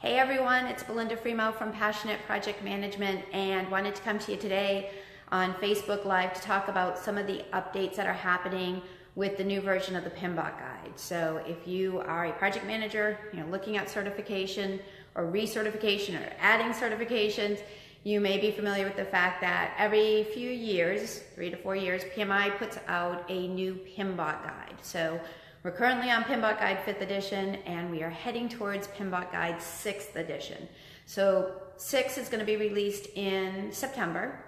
Hey everyone, it's Belinda Fremouw from Passionate Project Management and wanted to come to you today on Facebook Live to talk about some of the updates that are happening with the new version of the PMBOK guide. So if you are a project manager, you know, looking at certification or recertification or adding certifications, you may be familiar with the fact that every few years, three to four years, PMI puts out a new PMBOK guide. So we're currently on PMBOK Guide 5th edition and we are heading towards PMBOK Guide 6th edition. So 6 is going to be released in September.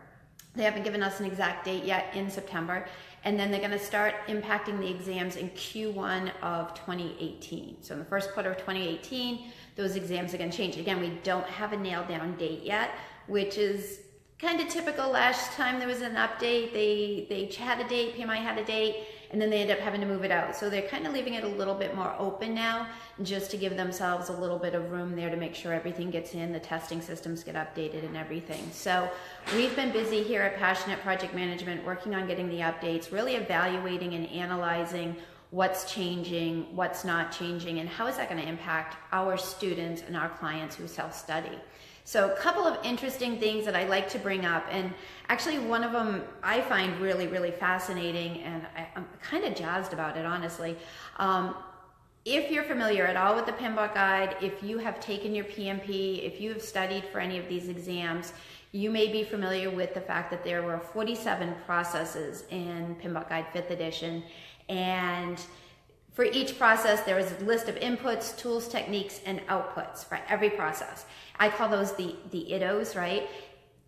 They haven't given us an exact date yet in September. And then they're going to start impacting the exams in Q1 of 2018. So in the first quarter of 2018, those exams are going to change. Again, we don't have a nailed down date yet, which is kind of typical. Last time there was an update, they, they had a date, PMI had a date, and then they end up having to move it out. So they're kind of leaving it a little bit more open now, just to give themselves a little bit of room there to make sure everything gets in, the testing systems get updated and everything. So we've been busy here at Passionate Project Management working on getting the updates, really evaluating and analyzing what's changing, what's not changing, and how is that going to impact our students and our clients who self-study. So a couple of interesting things that I like to bring up, and actually one of them I find really, really fascinating, and I, am kind of jazzed about it, honestly. Um, if you're familiar at all with the PMBOK guide, if you have taken your PMP, if you have studied for any of these exams, you may be familiar with the fact that there were 47 processes in PMBOK Guide 5th edition, and for each process, there is a list of inputs, tools, techniques, and outputs for every process. I call those the, the ITOs, right?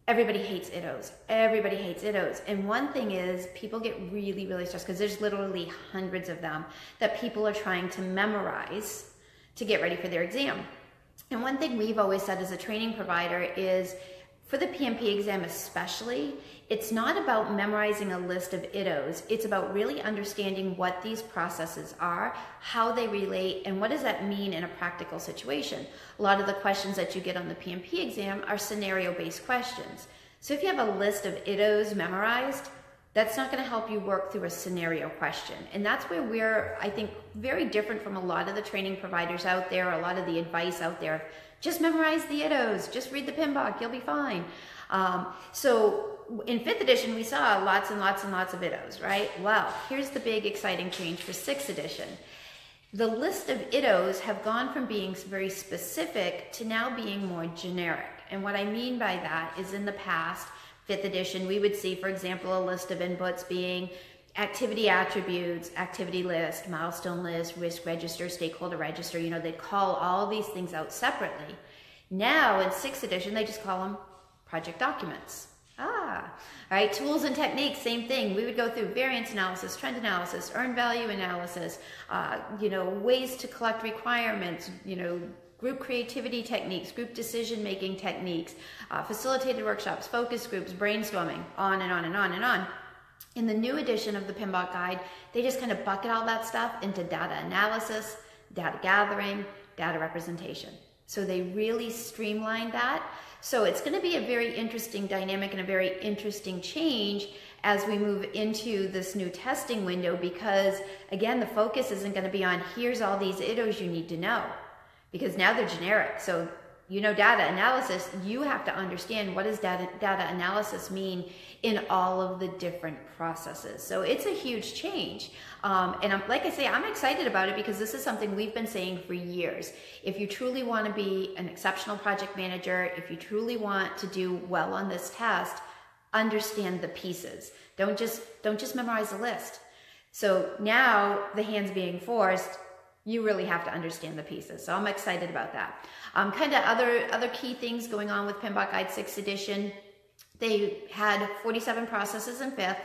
Everybody hates ITOs. Everybody hates ITOs. And one thing is people get really, really stressed because there's literally hundreds of them that people are trying to memorize to get ready for their exam. And one thing we've always said as a training provider is for the PMP exam especially, it's not about memorizing a list of ITOs. It's about really understanding what these processes are, how they relate, and what does that mean in a practical situation. A lot of the questions that you get on the PMP exam are scenario-based questions. So if you have a list of IDOs memorized, that's not going to help you work through a scenario question. And that's where we're, I think, very different from a lot of the training providers out there, a lot of the advice out there. Just memorize the ITOs, just read the PMBOK, you'll be fine. Um, so in fifth edition, we saw lots and lots and lots of ITOs, right? Well, here's the big exciting change for sixth edition. The list of ITOs have gone from being very specific to now being more generic. And what I mean by that is in the past, fifth edition, we would see, for example, a list of inputs being activity attributes, activity list, milestone list, risk register, stakeholder register. You know, they call all these things out separately. Now in sixth edition, they just call them project documents. Ah, all right, tools and techniques, same thing. We would go through variance analysis, trend analysis, earned value analysis, uh, you know, ways to collect requirements, you know, group creativity techniques, group decision-making techniques, uh, facilitated workshops, focus groups, brainstorming, on and on and on and on. In the new edition of the PMBOK guide, they just kind of bucket all that stuff into data analysis, data gathering, data representation. So they really streamlined that. So it's going to be a very interesting dynamic and a very interesting change as we move into this new testing window because again, the focus isn't going to be on here's all these ITOs you need to know because now they're generic. So you know data analysis, you have to understand what does data, data analysis mean in all of the different processes. So it's a huge change. Um, and I'm, like I say, I'm excited about it because this is something we've been saying for years. If you truly want to be an exceptional project manager, if you truly want to do well on this test, understand the pieces. Don't just, don't just memorize the list. So now the hands being forced, you really have to understand the pieces. So I'm excited about that. Um, kind of other, other key things going on with PMBOK Guide 6th edition. They had 47 processes in 5th.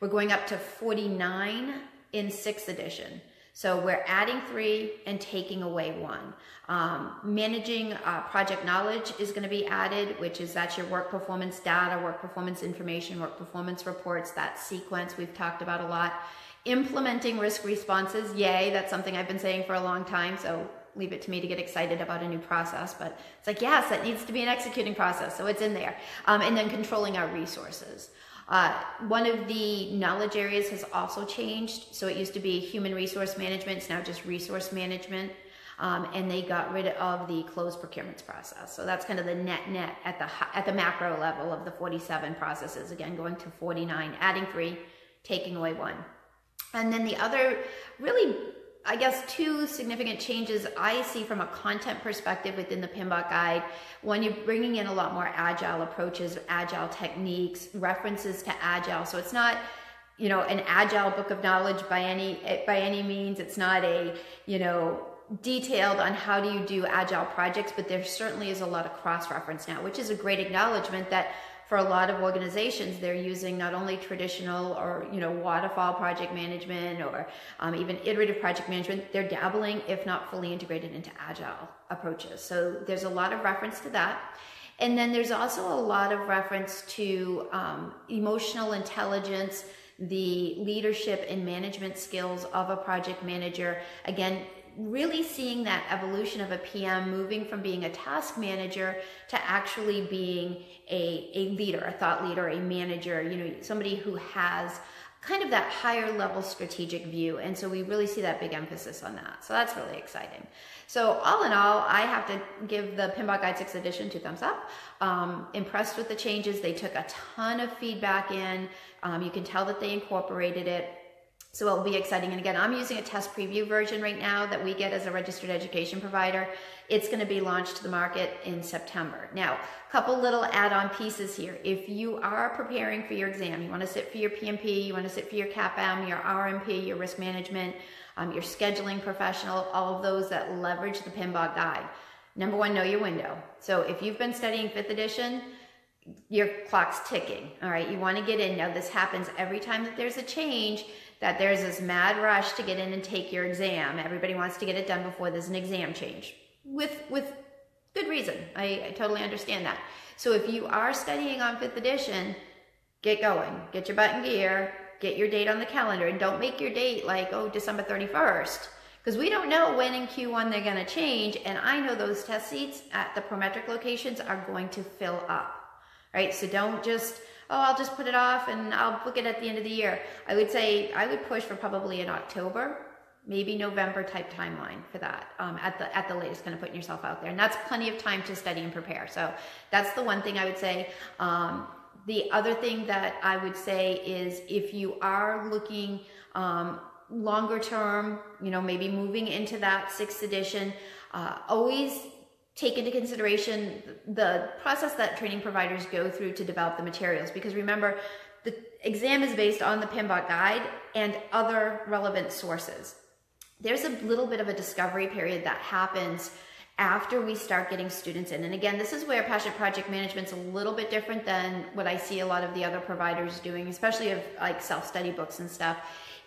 We're going up to 49 in 6th edition. So we're adding three and taking away one. Um, managing uh, project knowledge is going to be added, which is that's your work performance data, work performance information, work performance reports, that sequence we've talked about a lot. Implementing risk responses, yay, that's something I've been saying for a long time, so leave it to me to get excited about a new process. But it's like, yes, that needs to be an executing process, so it's in there. Um, and then controlling our resources. Uh, one of the knowledge areas has also changed. So it used to be human resource management, it's now just resource management. um, and they got rid of the closed procurements process. So that's kind of the net net at the at the macro level of the 47 processes. Again, going to 49, adding three, taking away one. And then the other really I guess two significant changes I see from a content perspective within the PMBOK guide. One, you're bringing in a lot more agile approaches, agile techniques, references to agile. So it's not, you know, an agile book of knowledge by any by any means. It's not a, you know, detailed on how do you do agile projects, but there certainly is a lot of cross reference now, which is a great acknowledgement that for a lot of organizations, they're using not only traditional or you know waterfall project management or um, even iterative project management. They're dabbling, if not fully integrated, into agile approaches. So there's a lot of reference to that. And then there's also a lot of reference to um, emotional intelligence, the leadership and management skills of a project manager. Again, really seeing that evolution of a PM moving from being a task manager to actually being a, a leader, a thought leader, a manager, you know, somebody who has kind of that higher level strategic view. And so we really see that big emphasis on that. So that's really exciting. So all in all, I have to give the PMBOK Guide 6th edition two thumbs up. Um, impressed with the changes. They took a ton of feedback in. Um, you can tell that they incorporated it. So it'll be exciting. And again, I'm using a test preview version right now that we get as a registered education provider. It's going to be launched to the market in September. Now, a couple little add-on pieces here. If you are preparing for your exam, you want to sit for your PMP, you want to sit for your CAPM, your RMP, your risk management, um, your scheduling professional, all of those that leverage the PMBOK guide. Number one, know your window. So if you've been studying fifth edition, your clock's ticking. All right, you want to get in. Now, this happens every time that there's a change that there's this mad rush to get in and take your exam. Everybody wants to get it done before there's an exam change. With with good reason. I, I totally understand that. So if you are studying on fifth edition, get going. Get your butt in gear, get your date on the calendar, and don't make your date like, oh, December 31st. Because we don't know when in Q1 they're going to change, and I know those test seats at the Prometric locations are going to fill up. Right? So don't just oh, I'll just put it off and I'll book it at the end of the year. I would say I would push for probably in October, maybe November type timeline for that um, at the at the latest, kind of putting yourself out there, and that's plenty of time to study and prepare. So that's the one thing I would say. Um, the other thing that I would say is if you are looking um, longer term, you know, maybe moving into that sixth edition, uh, always take into consideration the process that training providers go through to develop the materials. Because remember, the exam is based on the PMBOK guide and other relevant sources. There's a little bit of a discovery period that happens after we start getting students in. And again, this is where Passionate Project Management's a little bit different than what I see a lot of the other providers doing, especially of like self-study books and stuff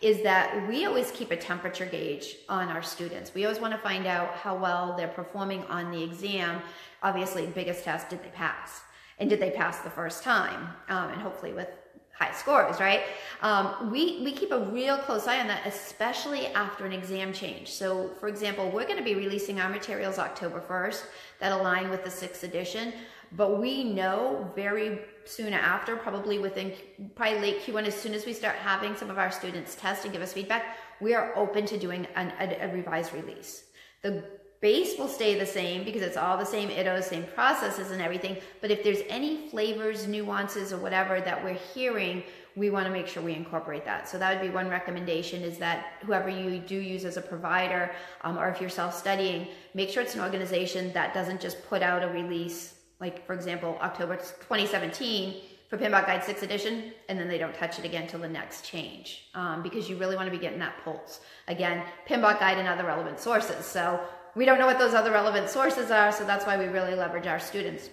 is that we always keep a temperature gauge on our students. We always want to find out how well they're performing on the exam. Obviously, biggest test, did they pass? And did they pass the first time? Um, and hopefully with high scores, right? Um, we, we keep a real close eye on that, especially after an exam change. So for example, we're gonna be releasing our materials October 1st that align with the sixth edition, but we know very soon after, probably within probably late Q1, as soon as we start having some of our students test and give us feedback, we are open to doing an, a, a revised release. The base will stay the same because it's all the same ITOs, same processes and everything. But if there's any flavors, nuances, or whatever that we're hearing, we want to make sure we incorporate that. So that would be one recommendation is that whoever you do use as a provider, um, or if you're self-studying, make sure it's an organization that doesn't just put out a release like for example, October 2017 for PMBOK Guide 6th edition, and then they don't touch it again till the next change um, because you really want to be getting that pulse. Again, PMBOK Guide and other relevant sources. So we don't know what those other relevant sources are, so that's why we really leverage our students.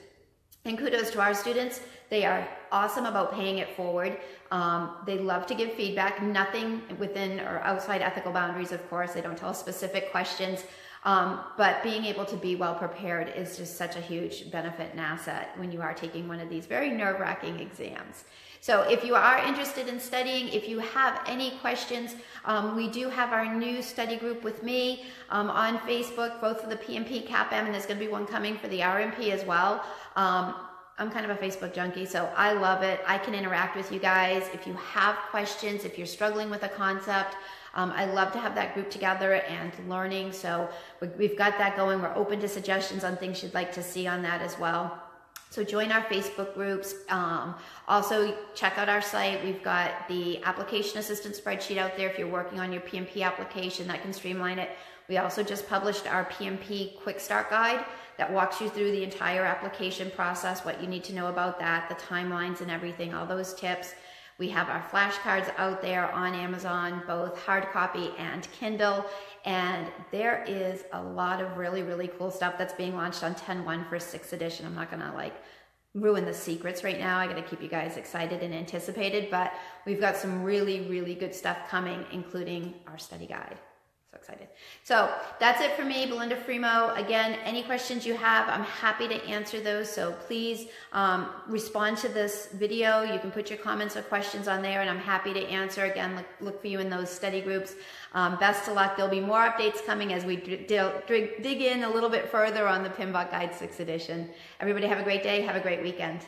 And kudos to our students. They are awesome about paying it forward. Um, they love to give feedback, nothing within or outside ethical boundaries, of course. They don't tell us specific questions. Um, but being able to be well prepared is just such a huge benefit and asset when you are taking one of these very nerve wracking exams. So if you are interested in studying, if you have any questions, um, we do have our new study group with me um, on Facebook, both for the PMP CAPM, and there's going to be one coming for the RMP as well. Um, I'm kind of a Facebook junkie, so I love it. I can interact with you guys. If you have questions, if you're struggling with a concept, Um, I love to have that group together and learning. So we've got that going. We're open to suggestions on things you'd like to see on that as well. So join our Facebook groups. Um, also check out our site. We've got the application assistance spreadsheet out there if you're working on your PMP application that can streamline it. We also just published our PMP Quick Start Guide that walks you through the entire application process, what you need to know about that, the timelines and everything, all those tips. We have our flashcards out there on Amazon, both hard copy and Kindle. And there is a lot of really, really cool stuff that's being launched on 10.1 for 6th edition. I'm not to like ruin the secrets right now. I got to keep you guys excited and anticipated, but we've got some really, really good stuff coming, including our study guide. So excited. So that's it for me, Belinda Fremouw. Again, any questions you have, I'm happy to answer those. So please um, respond to this video. You can put your comments or questions on there and I'm happy to answer. Again, look, look for you in those study groups. Um, best of luck. There'll be more updates coming as we dig in a little bit further on the PMBOK Guide 6th edition. Everybody have a great day. Have a great weekend.